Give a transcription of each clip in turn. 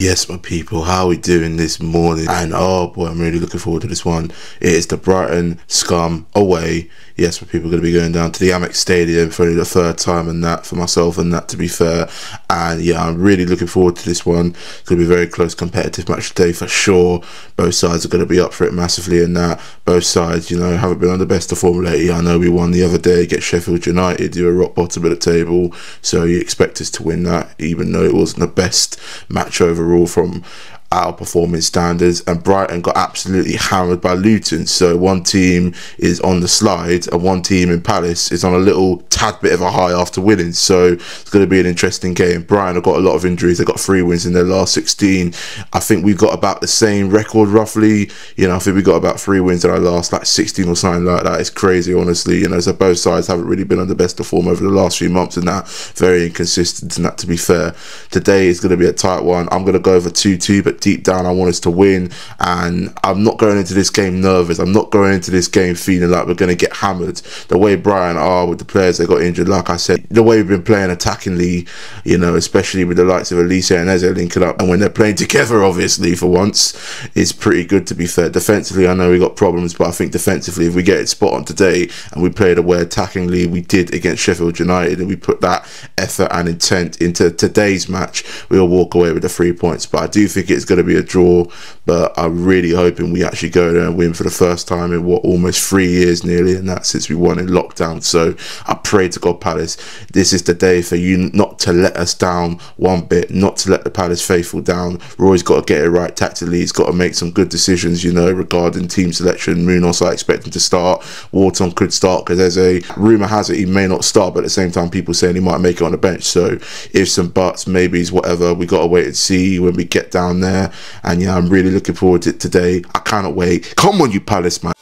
Yes, my people, how are we doing this morning? And oh boy, I'm really looking forward to this one. It is the Brighton Scum away. Yes, my people are going to be going down to the Amex Stadium for the third time and that for myself and that to be fair. And yeah, I'm really looking forward to this one. It's going to be a very close competitive match today for sure. Both sides are going to be up for it massively and that. Both sides, you know, haven't been on the best of form lately. I know we won the other day against Sheffield United, you were rock bottom of the table. So you expect us to win that, even though it wasn't the best match overall overall from our performance standards and Brighton got absolutely hammered by Luton. So one team is on the slide and one team in Palace is on a little tad bit of a high after winning. So it's going to be an interesting game. Brighton have got a lot of injuries. They've got three wins in their last 16 I think we've got about the same record roughly. You know I think we got about three wins in our last like 16 or something like that. It's crazy honestly. You know so both sides haven't really been on the best of form over the last few months and that very inconsistent and that to be fair today is going to be a tight one. I'm going to go over 2-2 but deep down I want us to win. And I'm not going into this game nervous. I'm not going into this game feeling like we're going to get hammered. The way Brian are with the players that got injured. Like I said the way we've been playing attackingly you know especially with the likes of Olise and Eze linking up and when they're playing together obviously for once is pretty good to be fair. Defensively I know we got problems but I think defensively if we get it spot on today and we play the way attackingly we did against Sheffield United and we put that effort and intent into today's match we'll walk away with the three points. But I do think it's going to be a draw, but I'm really hoping we actually go there and win for the first time in what almost three years nearly, and that since we won in lockdown. So I pray to God Palace, this is the day for you not to let us down one bit, not to let the Palace faithful down. Roy's got to get it right tactically. He's got to make some good decisions, you know, regarding team selection. Munoz, I expect him to start. Wharton could start because there's a rumour has it he may not start, but at the same time, people saying he might make it on the bench. So if some buts, maybes, whatever, we got to wait and see when we get down there. And yeah, I'm really looking forward to today. I cannot wait. Come on, you Palace, man.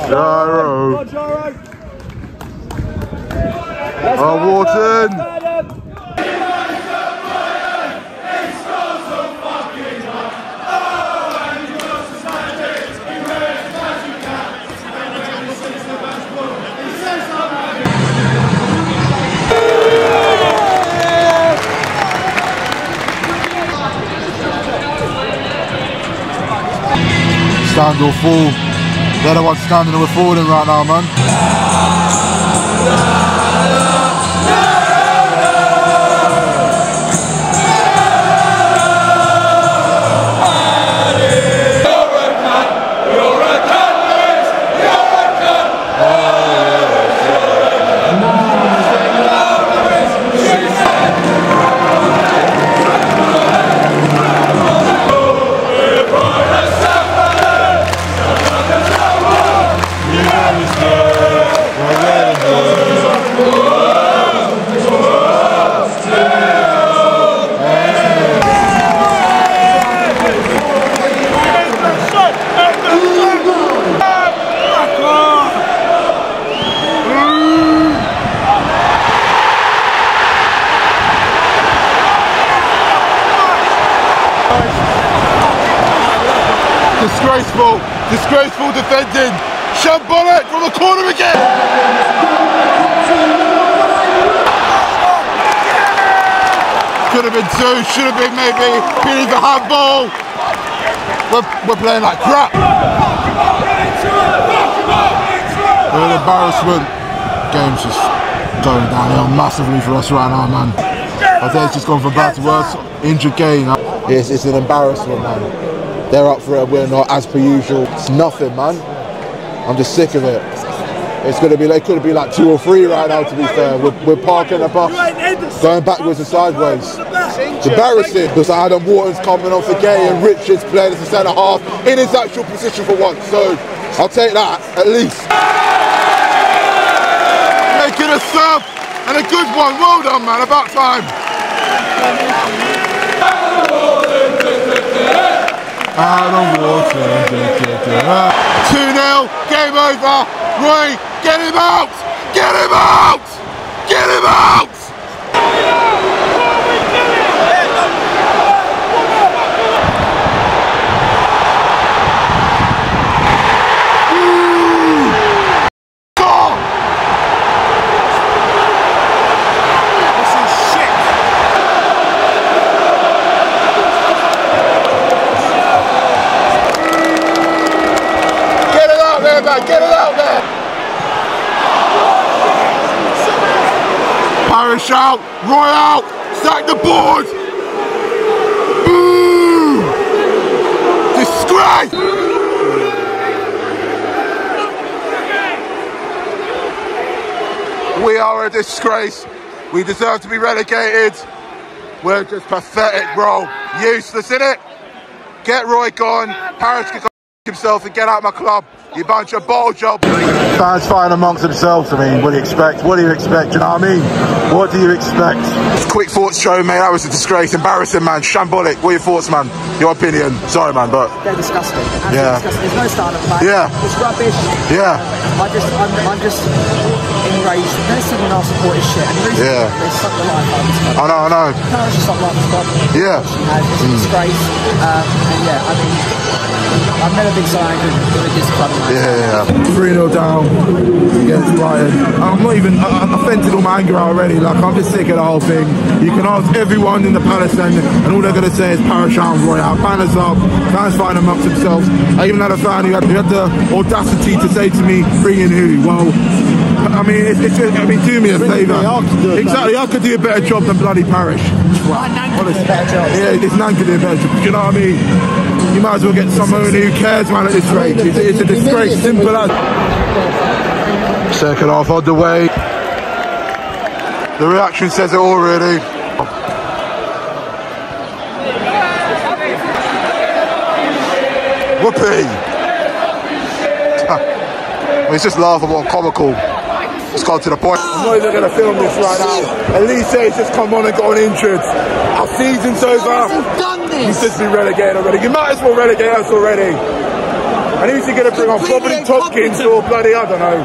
Gyro. Gyro. Oh, Wharton. Stand or fall. They're the ones standing and we're falling right now, man. Disgraceful, disgraceful defending. Shambolic from the corner again. Could have been two, should have been maybe. Been the handball. We're, we're playing like crap. An embarrassment. Game's just going downhill massively for us right now, man. I think it's just gone from bad to worse. Injured game. Yes, it's an embarrassment, man. They're up for it, we're not, as per usual. It's nothing, man. I'm just sick of it. It's going to be, it could be like two or three right now, to be fair. We're, we're parking the bus, going backwards and sideways. It's embarrassing because Adam Wharton's coming off the Guéhi and Richards playing as a centre half in his actual position for once. So I'll take that, at least. Making a sub and a good one. Well done, man. About time. 2-0, game over. Roy, get him out! Get him out! Get him out! Get it out there, man. Get it out there. Parish out. Roy out. Stack the board. Boo! Disgrace! We are a disgrace. We deserve to be relegated. We're just pathetic, bro. Useless, innit? Get Roy gone. Parish can go himself and get out of my club. You bunch of ball job. Fans fighting amongst themselves. I mean, what do you expect? What do you expect? Do you know what I mean? What do you expect? Quick thoughts show, mate. That was a disgrace. Embarrassing, man. Shambolic. What are your thoughts, man? Your opinion. Sorry, man, but They're disgusting. Absolutely Yeah. disgusting. There's no style of play. Yeah. It's rubbish. yeah. I just, I'm, I'm just enraged. They're singing our support is shit. And the reason Yeah. they suck the life out of this club. I know, I know. Parish has sucked the life out of this club. Yeah. It's a disgrace. Um, and yeah, I mean, I've never been so angry with this club. in my life. Yeah, yeah. 3 0 down against Brighton. I'm not even, I, I vented all my anger already. Like, I'm just sick of the whole thing. You can ask everyone in the Palace end, and all they're going to say is Parish out, Roy out. Banners up, fans fighting amongst themselves. I even had a fan who had, who had the audacity to say to me, bring in who? Well, I mean, it's, it's just, I mean, do me a favour. Exactly, I could do a better job than bloody Parish. Honestly. Yeah, this man could do a better job. Do you know what I mean? You might as well get someone who cares, man, at this rate. It's, it's a disgrace, simple as. Second half on the way. The reaction says it all, really. Whoopee! it's just laughable and comical. Let's go to the point. I'm not even going to film this right now. Olise has just come on and got injured. Our season's over. Done You this. should be relegated already. You might as well relegate us already. And who's he going to bring on? Probably Tomkins or bloody, I don't know.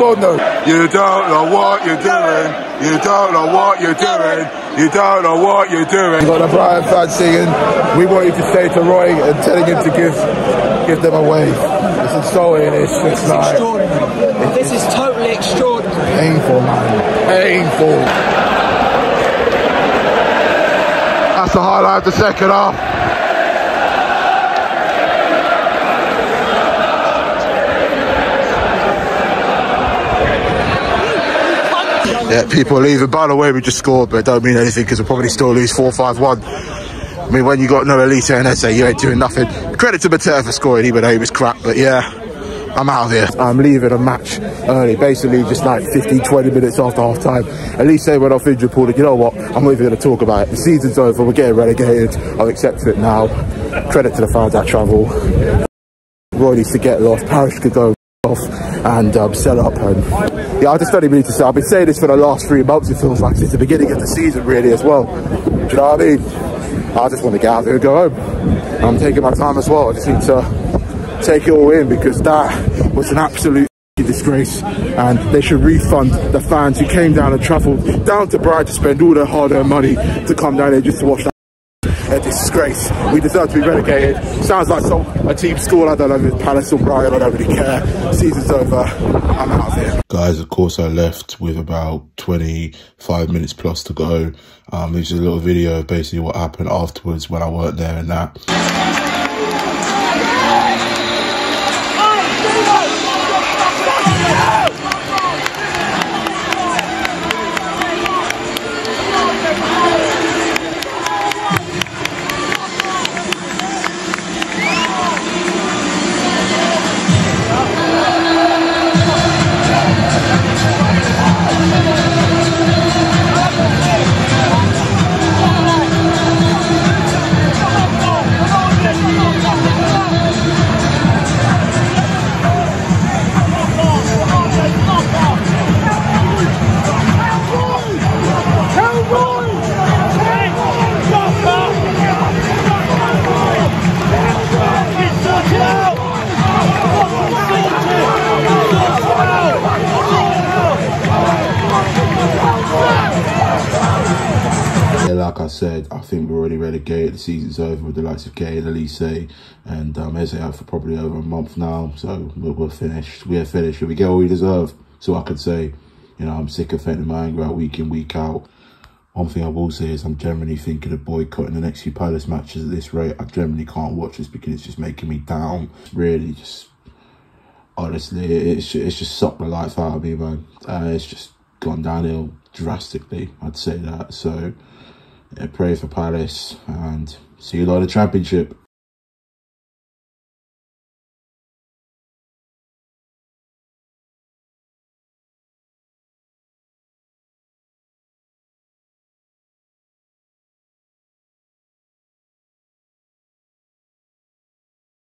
God no. You don't know what you're doing. You don't know what you're doing. You don't know what you're doing. Got a Brian fan singing. We want you to say to Roy and telling him to give give them away. It's insulting. It's just like Extraordinary. This is totally extraordinary. painful, man. Painful. That's the highlight of the second half. Yeah, people are leaving. By the way, we just scored, but it don't mean anything because we'll probably still lose 4 5 1. I mean, when you got no Olise and Eze, you ain't doing nothing. Credit to Mateta for scoring, even though he was crap, but yeah, I'm out of here. I'm leaving a match early, basically just like 15, 20 minutes after half time. Olise went off injured report, you know what, I'm not even going to talk about it. The season's over, we're getting relegated. I've accepted it now. Credit to the fans that travel. Roy needs to get lost. Parish could go off and um, sell up. And yeah, I just don't even need to say. I've been saying this for the last three months. It feels like since the beginning of the season, really, as well. Do you know what I mean? I just want to get out there and go home. I'm taking my time as well. I just need to take it all in because that was an absolute disgrace and they should refund the fans who came down and travelled down to Brighton to spend all their hard-earned money to come down here just to watch that a disgrace. We deserve to be relegated. Sounds like some a team score. I don't know if it's Palace or Brighton. I don't really care. Season's over. I'm out of here. Guys, of course, I left with about 25 minutes plus to go. Um, just a little video of basically what happened afterwards when I weren't there and that. The season's over with the likes of Guéhi, and Olise, and um, Eze out for probably over a month now. So we're, we're finished. We're finished. We get all we deserve. So I could say, you know, I'm sick of venting my anger out week in, week out. One thing I will say is I'm generally thinking of boycotting the next few Palace matches at this rate. I generally can't watch this because it's just making me down. Really, just honestly, it's it's just sucked the life out of me, man. Uh, it's just gone downhill drastically. I'd say that. So, yeah, pray for Palace and see you later, Championship.